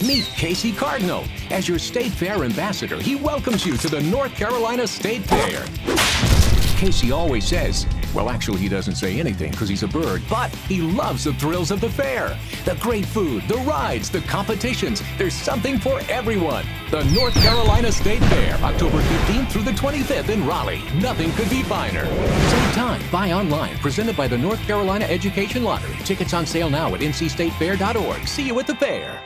Meet Casey Cardinal. As your State Fair ambassador, he welcomes you to the North Carolina State Fair. Casey always says, well, actually, he doesn't say anything because he's a bird, but he loves the thrills of the fair. The great food, the rides, the competitions. There's something for everyone. The North Carolina State Fair, October 15th through the 25th in Raleigh. Nothing could be finer. Save time. Buy online. Presented by the North Carolina Education Lottery. Tickets on sale now at ncstatefair.org. See you at the fair.